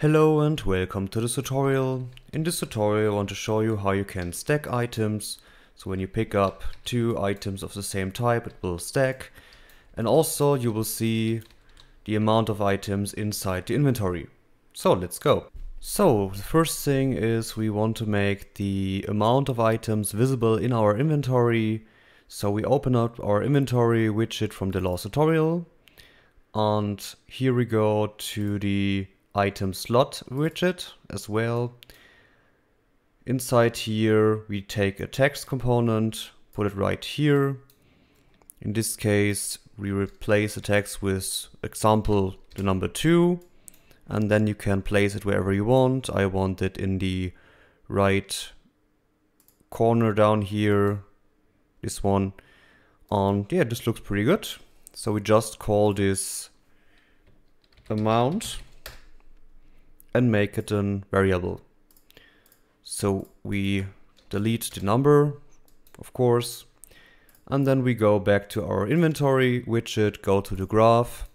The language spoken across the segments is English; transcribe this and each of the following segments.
Hello and welcome to this tutorial. In this tutorial I want to show you how you can stack items. So when you pick up two items of the same type it will stack. And also you will see the amount of items inside the inventory. So let's go. So the first thing is we want to make the amount of items visible in our inventory. So we open up our inventory widget from the last tutorial. And here we go to the item slot widget as well. Inside here we take a text component, put it right here. In this case we replace the text with example the number 2 and then you can place it wherever you want. I want it in the right corner down here, this one. And yeah, this looks pretty good. So we just call this amount and make it a variable. So we delete the number, of course, and then we go back to our inventory widget, go to the graph,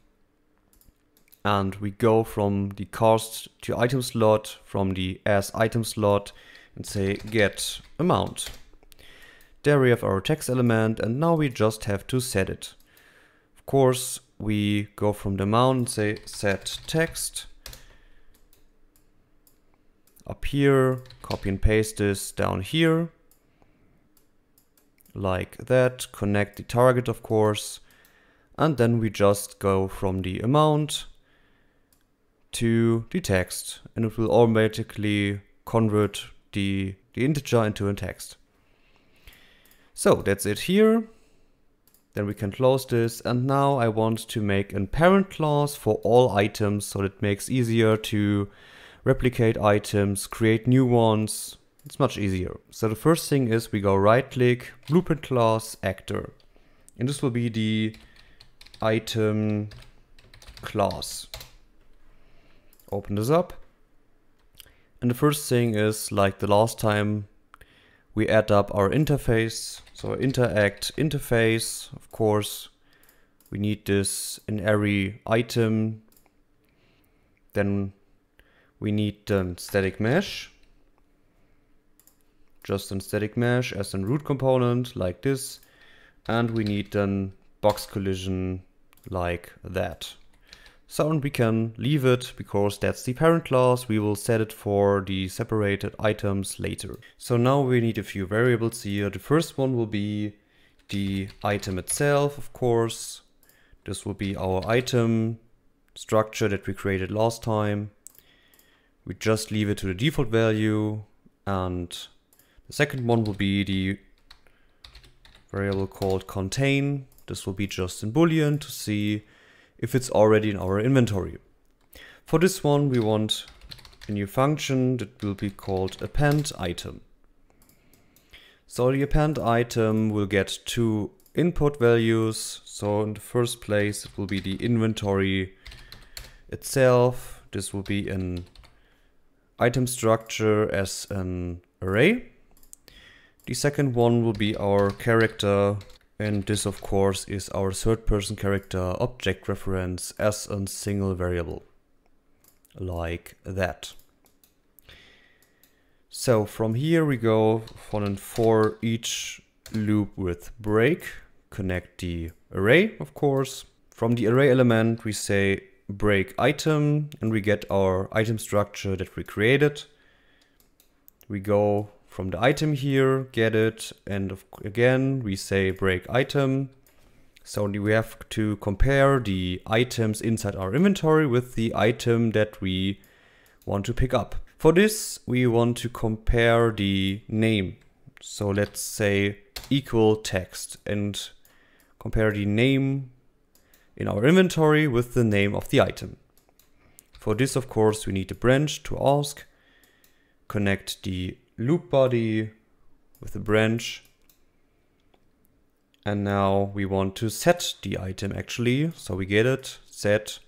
and we go from the cast to item slot, from the as item slot, and say get amount. There we have our text element, and now we just have to set it. Of course, we go from the amount and say set text, up here, copy and paste this down here, like that, connect the target of course, and then we just go from the amount to the text and it will automatically convert the, the integer into a text. So that's it here. Then we can close this and now I want to make a parent class for all items so that makes easier to replicate items, create new ones. It's much easier. So the first thing is we go right click, blueprint class, actor. And this will be the item class. Open this up. And the first thing is like the last time we add up our interface. So interact interface, of course, we need this in every item. Then we need um, static mesh. Just a static mesh as a root component like this. And we need a box collision like that. So we can leave it because that's the parent class. We will set it for the separated items later. So now we need a few variables here. The first one will be the item itself, of course. This will be our item structure that we created last time we just leave it to the default value and the second one will be the variable called contain. This will be just in boolean to see if it's already in our inventory. For this one we want a new function that will be called append item. So the append item will get two input values. So in the first place it will be the inventory itself. This will be an item structure as an array. The second one will be our character and this of course is our third person character object reference as a single variable like that. So from here we go for an for each loop with break, connect the array of course. From the array element we say break item and we get our item structure that we created. We go from the item here, get it, and again we say break item. So we have to compare the items inside our inventory with the item that we want to pick up. For this, we want to compare the name. So let's say equal text and compare the name in our inventory with the name of the item. For this, of course, we need a branch to ask, connect the loop body with the branch. And now we want to set the item actually. So we get it, set,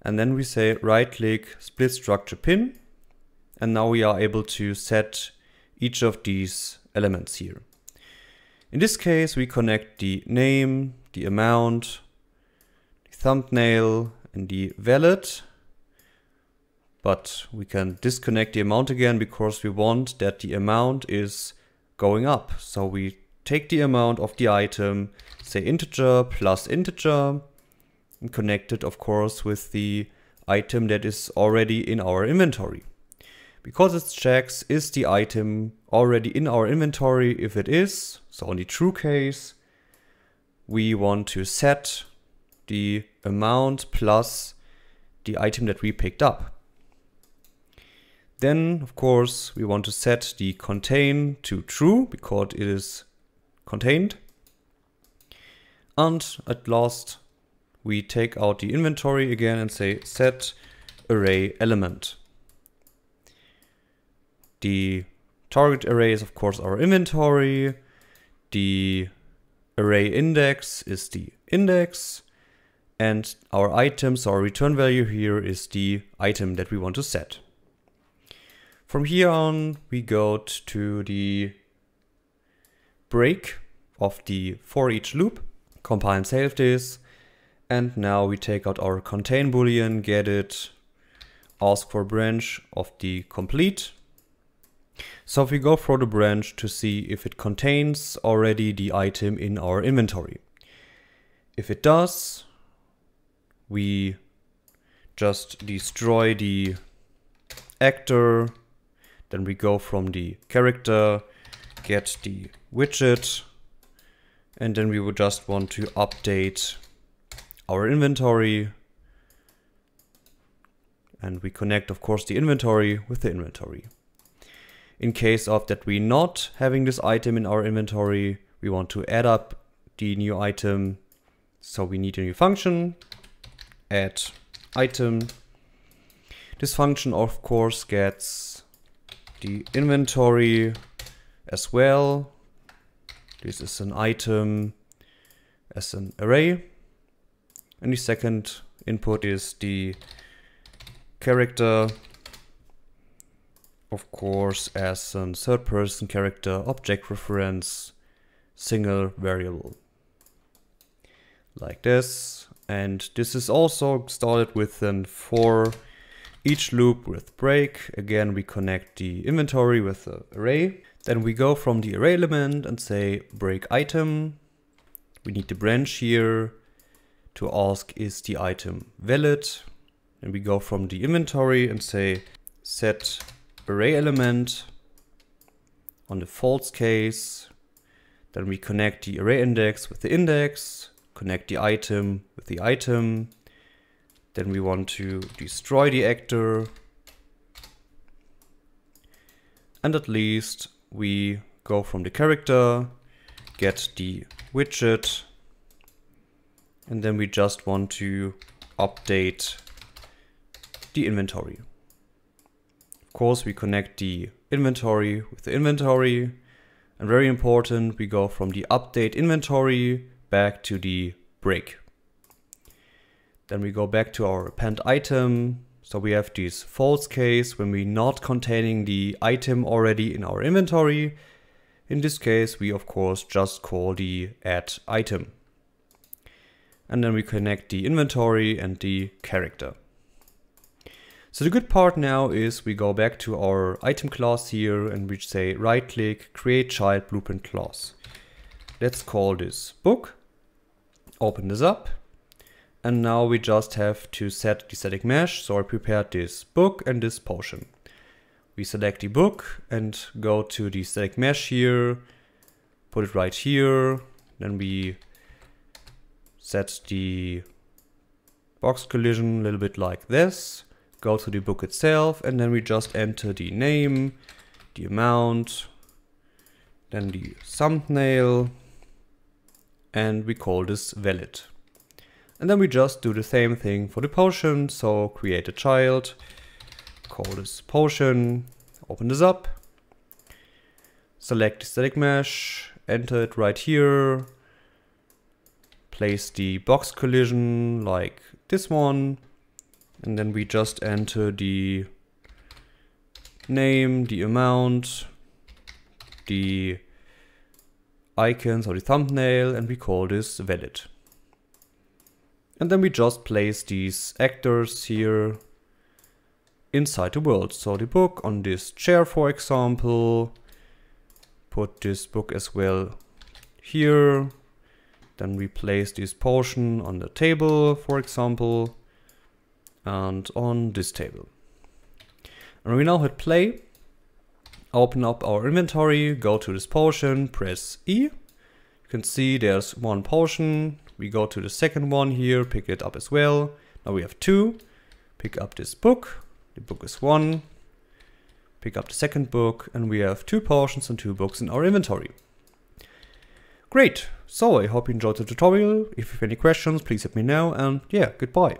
and then we say right click, split structure pin. And now we are able to set each of these elements here. In this case, we connect the name, the amount, thumbnail and the valid but we can disconnect the amount again because we want that the amount is going up. So we take the amount of the item, say integer plus integer, and connect it of course with the item that is already in our inventory. Because it checks is the item already in our inventory, if it is, so in the true case, we want to set the amount plus the item that we picked up. Then, of course, we want to set the contain to true because it is contained. And at last, we take out the inventory again and say set array element. The target array is of course our inventory. The array index is the index. And our items, our return value here is the item that we want to set. From here on, we go to the break of the for each loop, compile and save this, and now we take out our contain boolean, get it, ask for branch of the complete. So if we go for the branch to see if it contains already the item in our inventory. If it does, we just destroy the actor then we go from the character, get the widget, and then we would just want to update our inventory. And we connect, of course, the inventory with the inventory. In case of that we not having this item in our inventory, we want to add up the new item. So we need a new function, add item. This function, of course, gets the inventory as well. This is an item as an array. And the second input is the character, of course, as a third person character object reference single variable. Like this. And this is also started with an for each loop with break. Again, we connect the inventory with the array. Then we go from the array element and say break item. We need the branch here to ask is the item valid. And we go from the inventory and say set array element on the false case. Then we connect the array index with the index, connect the item with the item, then we want to destroy the actor. And at least we go from the character, get the widget, and then we just want to update the inventory. Of course, we connect the inventory with the inventory. And very important, we go from the update inventory back to the break. Then we go back to our append item. So we have this false case when we're not containing the item already in our inventory. In this case, we of course just call the add item. And then we connect the inventory and the character. So the good part now is we go back to our item class here and we say right click, create child blueprint class. Let's call this book. Open this up and now we just have to set the static mesh. So I prepared this book and this potion. We select the book and go to the static mesh here, put it right here. Then we set the box collision a little bit like this. Go to the book itself and then we just enter the name, the amount, then the thumbnail, and we call this valid. And then we just do the same thing for the potion. So create a child, call this potion, open this up, select the static mesh, enter it right here, place the box collision like this one, and then we just enter the name, the amount, the icons or the thumbnail, and we call this valid. And then we just place these actors here inside the world. So the book on this chair, for example, put this book as well here. Then we place this potion on the table, for example, and on this table. And we now hit play, open up our inventory, go to this potion, press E. You can see there's one potion. We go to the second one here, pick it up as well. Now we have two. Pick up this book. The book is one. Pick up the second book and we have two potions and two books in our inventory. Great, so I hope you enjoyed the tutorial. If you have any questions, please let me know and yeah, goodbye.